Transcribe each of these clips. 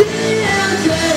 Yeah.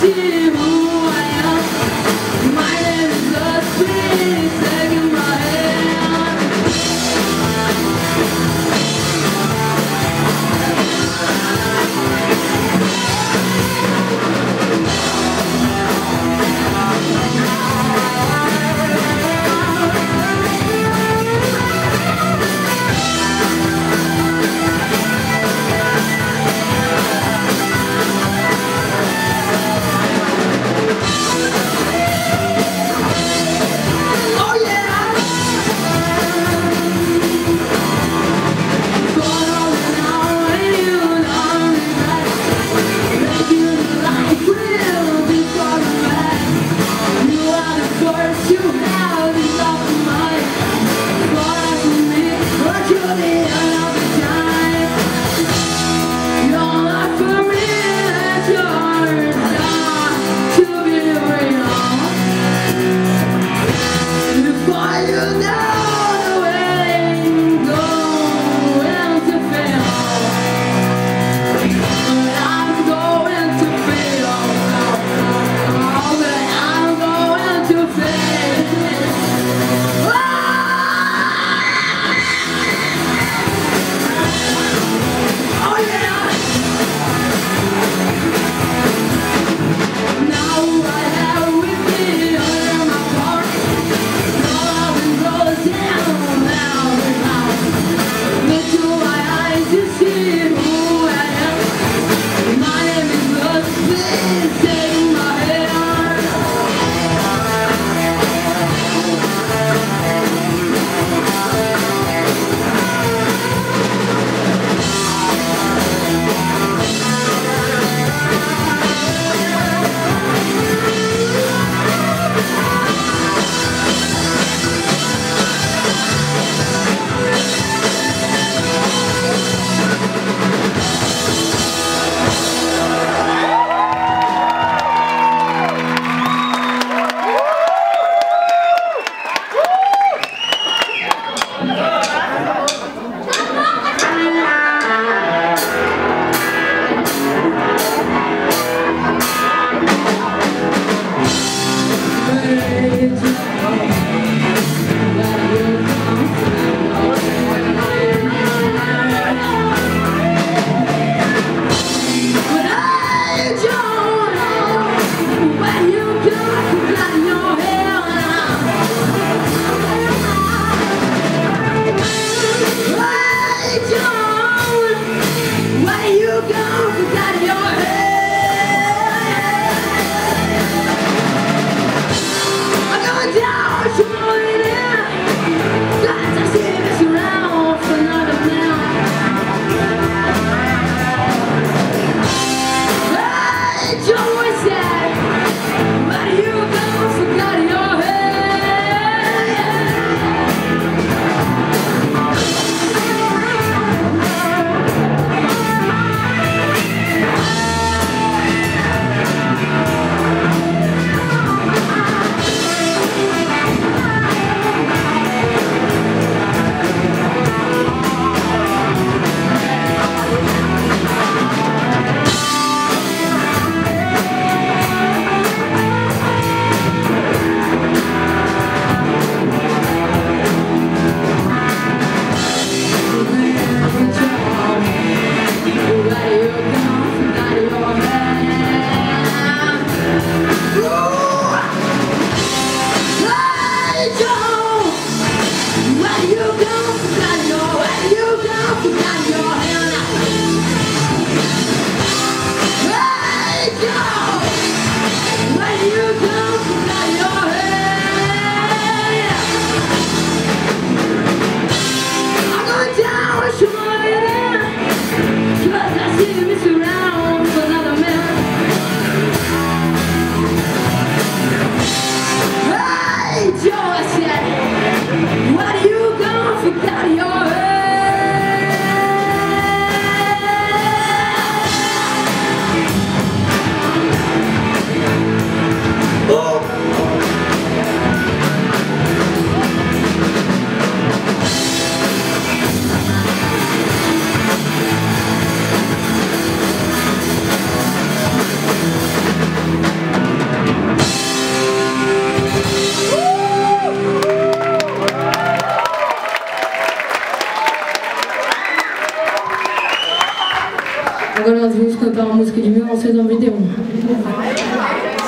sim do tocar uma música de 1991.